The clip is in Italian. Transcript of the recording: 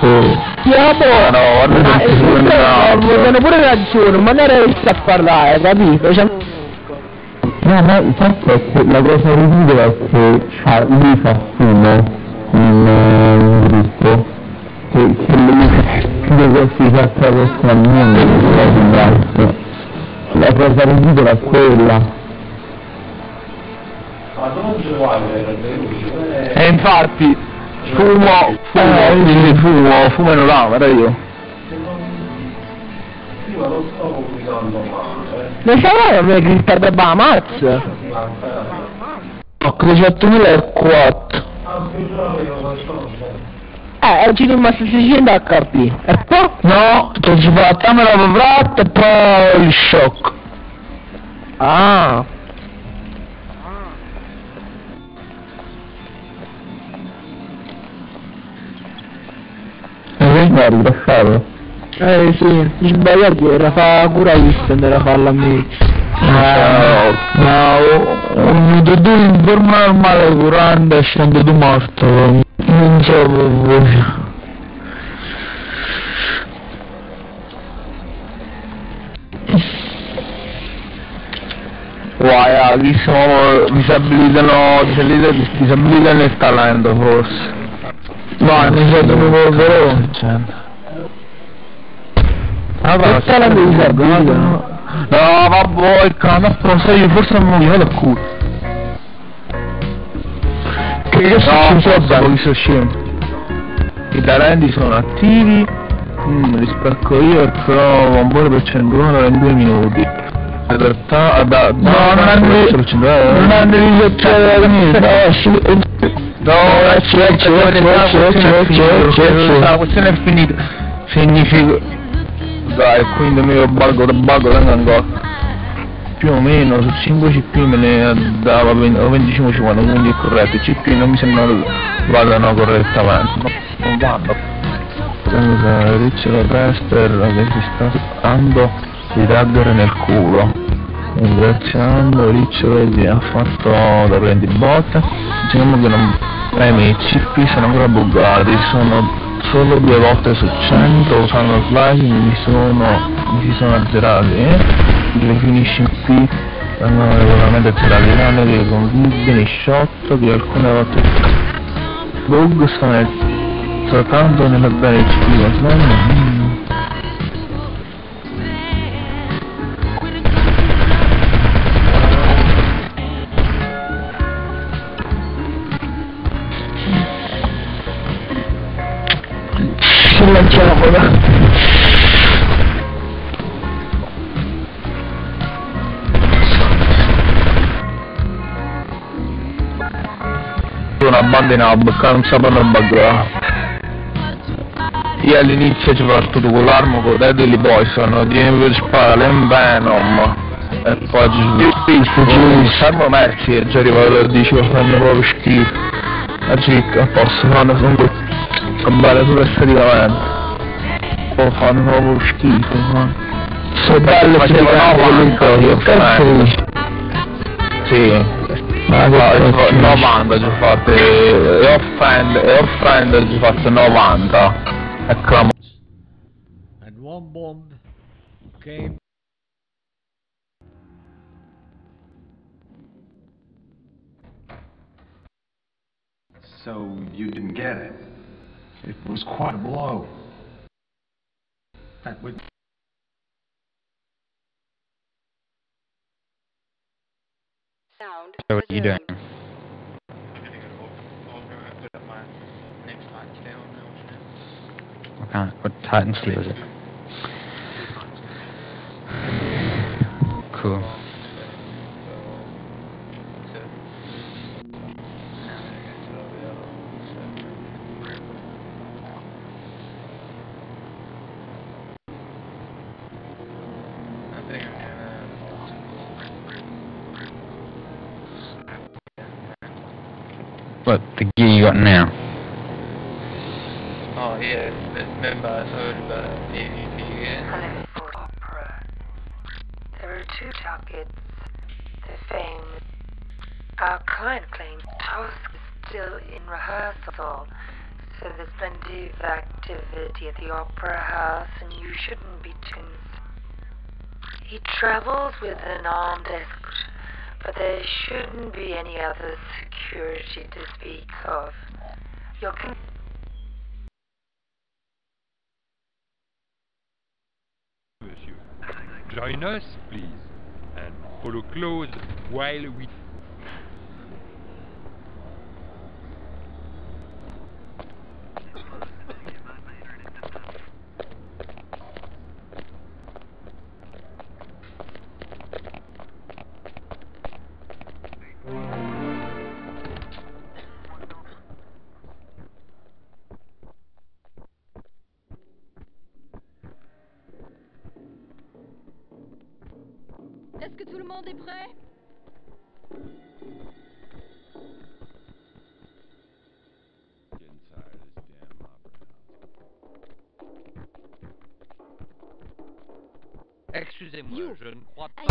Ah, no, guarda Ma che eh, questo- andato. no, hanno pure ragione, ma non era visto a parlare, capito? Cioè, No, ma il fatto è che la cosa ridicola è che fa, lui fa fumo in, eh, in gruppo che, che lui scrive questi fatta questo al mondo che la cosa ridicola è quella. E infatti, fumo, fumo, Eh, quindi fumo, fumo in camera io. non c'era una gritta da Bahamaz? Ho cresciuto 2004. Eh, oggi è rimasto 600 HP. E poi? No, che ci fa la camera pratta e poi il shock. Ah, ha rilasciato eh sì, sbagliato era fa curalista andare a farla a me. Eh, ma un due in forma normale curante scende tu morto. Non so proprio. Chi sono disabilitano, disabilitano, disabilitano il talento forse. Ma ne siete un polverone. Ah, Che talento disabilitano? No, vabbè, il canastro sei forse non mi vede il culo. Che che No, succede? Ho visto scemo. I talenti sono attivi, mm, li spacco io, però un buon percentuale in due minuti. In realtà, da, no, non hanno non hanno risolto niente. No, sì, no, c'è, c'è, c'è, c'è, c'è, la questione è finita. Significa... Dai, quindi mi balgo da balgo tengo ancora. Più o meno su 5 CP me ne dava 25-50, quindi è corretto. I CP non mi sembrano vadano correttamente. No, non vanno. Scusa, Ricciolo Prester che si sta dando di daggere nel culo. Ringraziando Ricciolo che ha fatto da prendi botte. Diciamo che non... Eh, i CP sono ancora buggati, sono solo due volte su 100 usando slide mi sono mi sono azzerati eh? le finisci in P vengono regolarmente azzerati. Tranne che con vibbene shot che alcune volte. Bug sono soltanto nella bene HP ma una bandina a boccare non sapevano baggare io all'inizio ci ho tutto con l'armo con Deadly Poison di sparare in Venom e poi ci sono salvo merci e già arrivato e dicevo fanno proprio schifo. La cicca posso fanno solo cambiare solo esteticamente o fanno proprio schifo ma sono bello facevano esteticamente, 90 che sì Ma No, che io cazzo? 90 ci ho fatto e offend e offend ci ho 90 e clamo and one bomb came So you didn't get it. It was quite a blow. That would Sound. So what are you doing? What kind what Titan steel is it? Cool. What, the gear you got now? Oh yeah, remember I heard about AVP again. Opera. There are two targets. The fame. Our client claims Tusk is still in rehearsal, so there's plenty of activity at the Opera House, and you shouldn't be tense. He travels with an armed escort, but there shouldn't be any other security to speak of. You're con- Monsieur. Join us, please, and follow close while we tout le monde est prêt Excusez-moi, je ne crois pas.